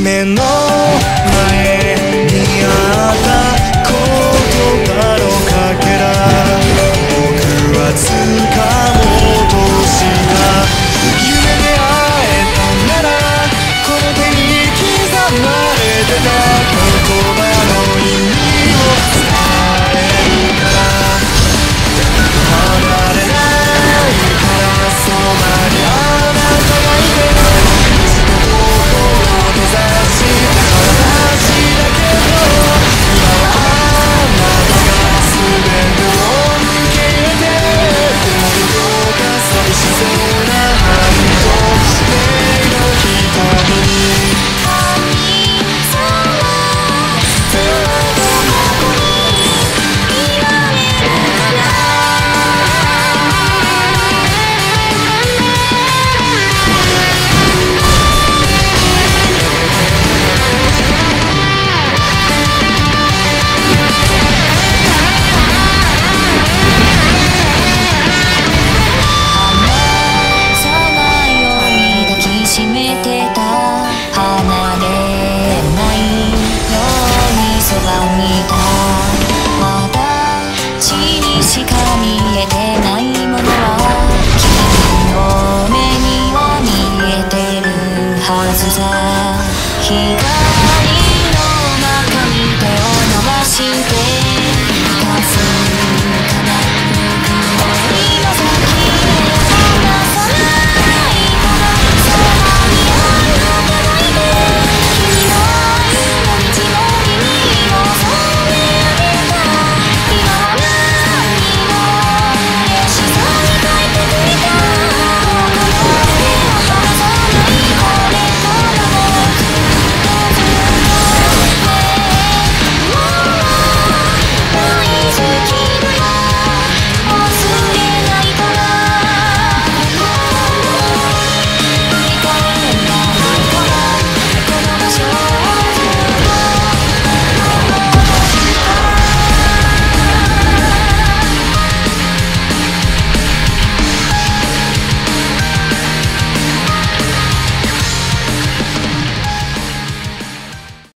Menor 光の中に手を伸ばして